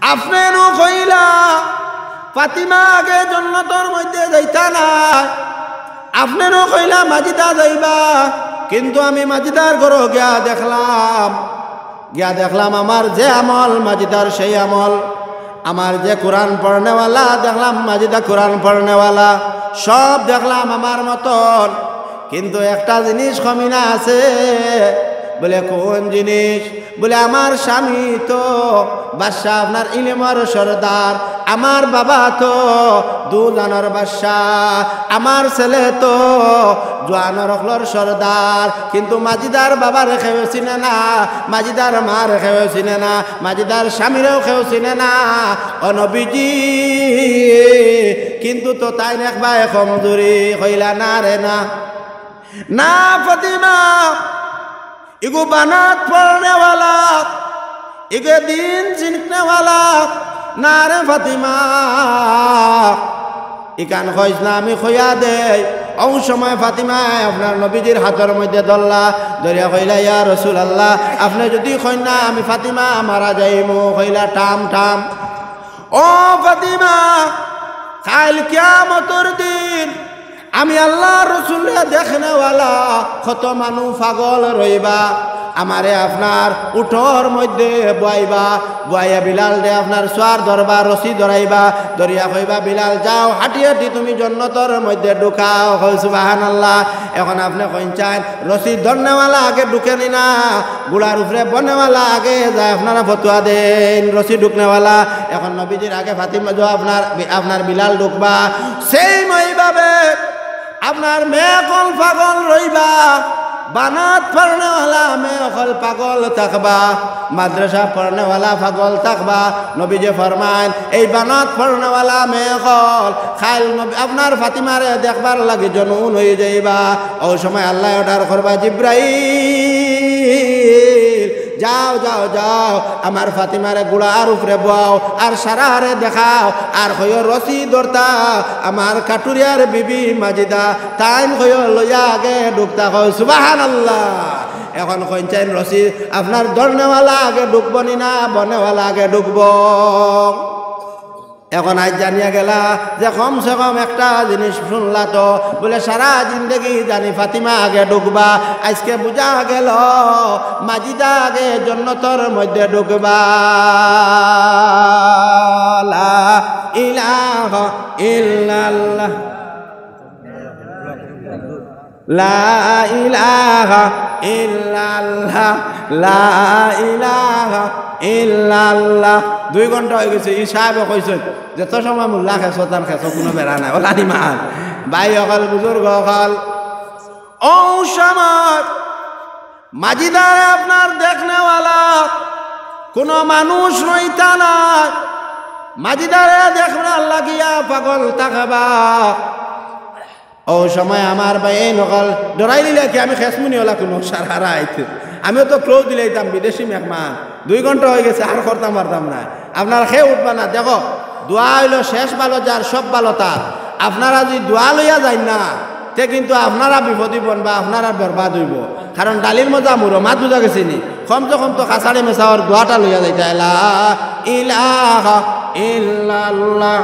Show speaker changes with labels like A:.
A: আপনি কইলা, ফাতিমা আগে জন্নতর মধ্যে যাইতা না। আপনিও কইলা, মাজিদা যাইবা। কিন্তু আমি মাজিদার ঘর গিয়া দেখলাম গিয়া দেখলাম আমার যে আমল, মাজিদার সেই আমল। আমার যে কোরআন পড়নেওয়ালা, দেখলাম মাজিদা কোরআন পড়নেওয়ালা। সব দেখলাম আমার মতন। কিন্তু একটা জিনিস কমিনা আছে, বলে কোন জিনিস? বলে, আমার স্বামী তো বাদশাহ আপনার ইলেমর সর্দার, আমার বাবা তো দুলানোর বাদশাহ, আমার ছেলে তো জোয়ানোর অখলর সর্দার, কিন্তু মাজিদার বাবা রেখেও চিনে না, মাজিদার মা রেখেও চিনে না, মাজিদার স্বামীরেও খেও চিনে না। অনবিজি কিন্তু তো তাই নেখবা কমজুরি কইলা না রে না। না ফতিমা इगो बनात पढ़ने वाला इगे दिन चिनकने वाला नारे ফাতিমা ইকান খইস না আমি খইয়া দে ও সময় ফাতিমায় আপনার নবীজির হাতের মধ্যে ধরলা ধরিয়া কইলা ইয়া রসুল আল্লাহ আপনি যদি কইন না আমি ফাতিমা মারা যাইমু কইলা টাম টাম ও ফাতিমা কাল কিয়ামতর দিন আমি আল্লাহ রসুলে দেখনেওয়ালা কত মানুষ পাগল রইবা। আমারে আপনার উঠোর মধ্যে বয়াইবা, বয়াইয়া বিলাল দে আপনার সোয়ার ধরবা রশি ধরাইবা, ধরিয়া কইবা, বিলাল, যাও, হাঁটি হাঁটি, তুমি জন্নতর মধ্যে ঢুকাও। বাহান আল্লাহ এখন আপনি কইন চান রশি ধরনেওয়ালা আগে ঢুকে নি না গুড়ার উপরে বনেওয়ালা আগে যায়, আপনারা ফতুয়া দেন, রশি ঢুকনেওয়ালা। এখন নবীজির আগে ফাতিমা যো আপনার আপনার বিলাল ঢুকবা। সেই মইভাবে আপনার মেয়ে কল পাগল রইবা? বানাত পড়নেওয়ালা মেয়ে কল পাগল থাকবা। মাদ্রাসা পড়নেওয়ালা পাগল থাকবা। নবী যে ফরমান এই বানাত পড়নেওয়ালা মেয়ে কল খাইল আপনার ফাতিমারে দেখবার লাগে জনুন হয়ে যাইবা। ও সময় আল্লাহ অর্ডার করবা জিব্রাইল। যাও যাও যাও, আমার ফাতিমারে গুড়ার উপরে বাও, আর সারারে দেখাও, আর হইয় রসি দরতা আমার কাটুরিয়ার বিবি মাজিদা টাইম হইয় লইয়া আগে ঢুকতা হয় সুবাহান আল্লাহ এখন কইছেন রসি আপনার দর্নেওয়ালা আগে ঢুকবো নি, বনেওয়ালা আগে ঢুকবো। এখন আজ জানিয়া গেলা যে কমসে কম একটা জিনিস শুনলা তো। বলে, সারা জিন্দগি জানি ফাতিমা আগে ঢুকবা আজকে বুঝা গেল মাজিদা আগে জন্নতর মধ্যে ঢুকবা ইলাহ ইল্লাল্লাহ লা ইলাহা ইল্লাল্লাহ, লা ইলাহা ইল্লাল্লাহ। দুই ঘণ্টা হয়ে গেছে, ই সাহেবে কইছেন যত সময় মোল্লা খেছ তার খেছ কোনো বেড়া নাই। ওলানি মান ভাই অকল, বুজুর্গ অকল। ও সময় মাজিদারে আপনার দেখনেওয়ালা, কোনো মানুষ রইতা না। মাজিদারে দেখবে আল্লাহ গিয়া পাগল তাকাবা ও সময় আমার ভাই, এই নকল ডরাই দিলে কি আমি খেসমুনি ওলা কোনো সারা আইতে? আমিও তো ক্লোজ দিলে দিতাম বিদেশি মেহমান দুই ঘণ্টা হয়ে গেছে, আর করতাম পারতাম না। আপনার খেয়ে উঠবা না, দেখো, দোয়া হইল শেষ ভালো যার, সব ভালো তার। আপনারা যদি দোয়া লইয়া যাই না, তে কিন্তু আপনারা বিপদ হইব বা আপনারা বরবাদ হইব। কারণ ডালির মজা মুরো মাত বুঝা গেছে নি। কম তো কম তো কাছাড়ে মেসাওয়ার দোয়াটা লইয়া যাইতা ইলাহা ইল্লাল্লাহ।